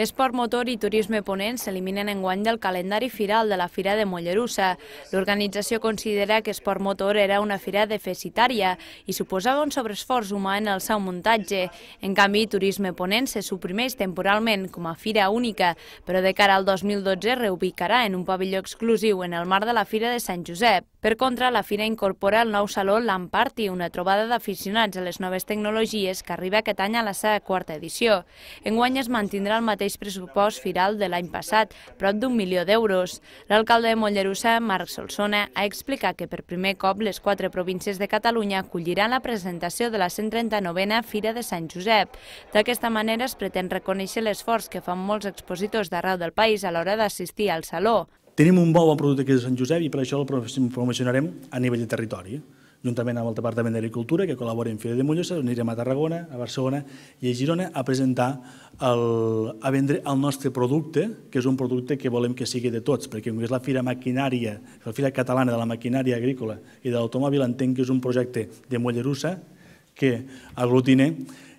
Esport motor i turisme ponent s'eliminen enguany del calendari firal de la Fira de Mollerussa. L'organització considera que esport motor era una fira deficitària i suposava un sobreesforç humà en el seu muntatge. En canvi, turisme ponent se suprimeix temporalment com a fira única, però de cara al 2012 reubicarà en un pavelló exclusiu en el marc de la Fira de Sant Josep. Per contra, la fira incorpora el nou saló Lamparty, una trobada d'aficionats a les noves tecnologies que arriba aquest any a la seva quarta edició. Enguany es mantindrà el mateix pressupost firal de l'any passat, prop d'un milió d'euros. L'alcalde de Mollerussa, Marc Solsona, ha explicat que per primer cop les quatre províncies de Catalunya acolliran la presentació de la 139a Fira de Sant Josep. D'aquesta manera es pretén reconèixer l'esforç que fan molts expositors d'arreu del país a l'hora d'assistir al saló. Tenim un molt bon producte aquí de Sant Josep i per això el promocionarem a nivell de territori. Juntament amb el Departament d'Agricultura, que col·labora en Fira de Mollosa, anirem a Tarragona, a Barcelona i a Girona a presentar, el, a vendre el nostre producte, que és un producte que volem que sigui de tots, perquè és la Fira Maquinària, la Fira Catalana de la Maquinària Agrícola i de l'Automòbil, entenc que és un projecte de Mollerussa que aglutina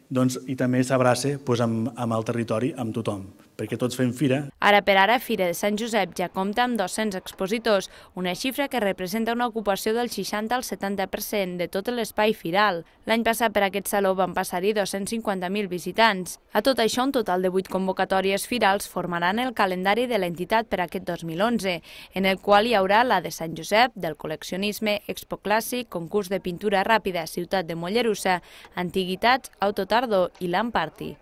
doncs, i també s'abraça doncs, amb, amb el territori, amb tothom perquè tots fem fira. Ara per ara, Fira de Sant Josep ja compta amb 200 expositors, una xifra que representa una ocupació del 60 al 70% de tot l'espai firal. L'any passat per aquest saló van passar-hi 250.000 visitants. A tot això, un total de 8 convocatòries firals formaran el calendari de l'entitat per aquest 2011, en el qual hi haurà la de Sant Josep, del col·leccionisme, Expo Clàssic, concurs de pintura ràpida Ciutat de Mollerussa, Antiguitats, Autotardor i Lamparty.